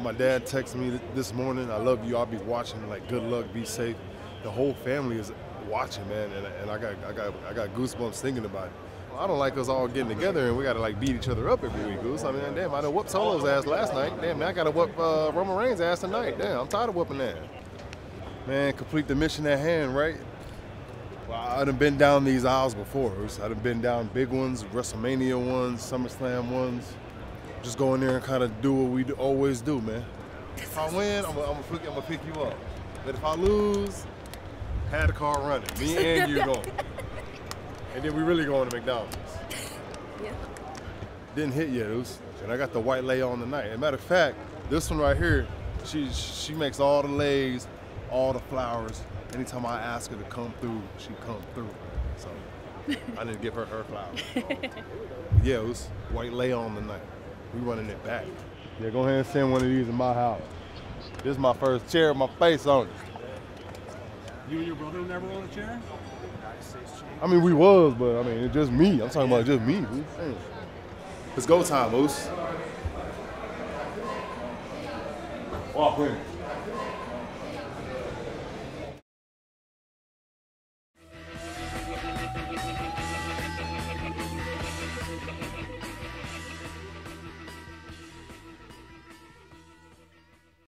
my dad texted me this morning. I love you. I'll be watching. Like, good luck. Be safe. The whole family is watching, man, and, and I got I got I got goosebumps thinking about it. I don't like us all getting together and we gotta like beat each other up every week, Goose. I mean, damn, I done whooped Solo's ass last night. Damn, man, I gotta whoop uh, Roman Reigns' ass tonight. Damn, I'm tired of whooping that. Man, complete the mission at hand, right? Well, I done been down these aisles before. I done been down big ones, WrestleMania ones, SummerSlam ones. Just go in there and kind of do what we do, always do, man. If I win, I'm gonna pick, pick you up. But if I lose, had the car running. Me and you going. And then we really going to McDonald's. Yeah. Didn't hit yet, was, and I got the white lei on tonight. As a matter of fact, this one right here, she she makes all the leis, all the flowers. Anytime I ask her to come through, she come through. So I didn't give her her flowers. yeah, it was white lei on tonight. We running it back. Yeah, go ahead and send one of these in my house. This is my first chair with my face on it. You and your brother never on a chair? I mean, we was, but I mean, it's just me. I'm talking about just me. It's go time, Moose. Walk in.